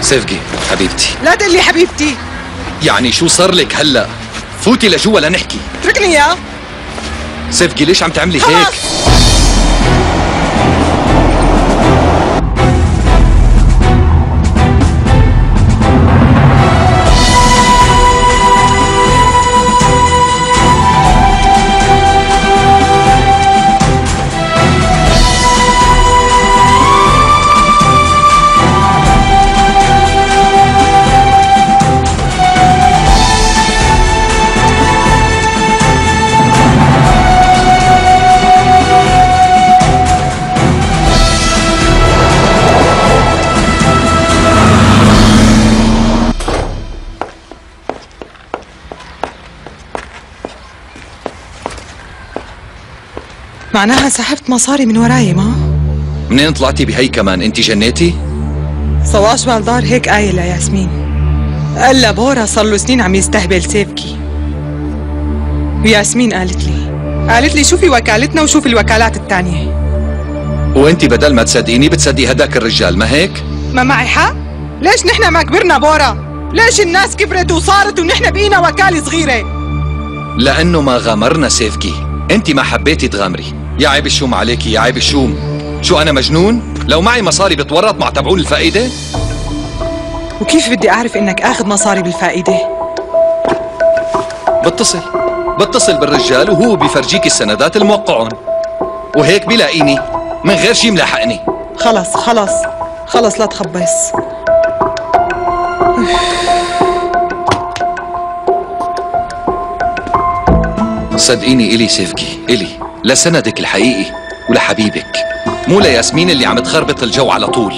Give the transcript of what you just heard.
سيفجي حبيبتي. لا تقلي حبيبتي. يعني شو صار لك هلا؟ فوتي لجوا لنحكي. اتركني اياه سيفجي ليش عم تعملي هيك؟ معناها سحبت مصاري من وراي ما؟ منين طلعتي بهي كمان؟ انت جنيتي؟ صواش بالدار هيك قايل لياسمين قال بورا صار له سنين عم يستهبل سيفكي. وياسمين قالت لي قالت لي شوفي وكالتنا وشوفي الوكالات التانية. وانت بدل ما تصدقيني بتصدقي هداك الرجال ما هيك؟ ما معي حق؟ ليش نحن ما كبرنا بورا؟ ليش الناس كبرت وصارت ونحن بقينا وكالة صغيرة؟ لأنه ما غامرنا سيفجي انت ما حبيتي تغامري. يا عيب الشوم عليكي يا عيب الشوم. شو أنا مجنون؟ لو معي مصاري بتورط مع تبعون الفائدة؟ وكيف بدي أعرف إنك آخذ مصاري بالفائدة؟ بتصل بتصل بالرجال وهو بيفرجيك السندات الموقعون. وهيك بلاقيني من غير شي ملاحقني. خلص خلص خلص لا تخبص. صدقيني إلي سيفكي إلي. لسندك الحقيقي ولحبيبك مو لياسمين اللي عم تخربط الجو على طول.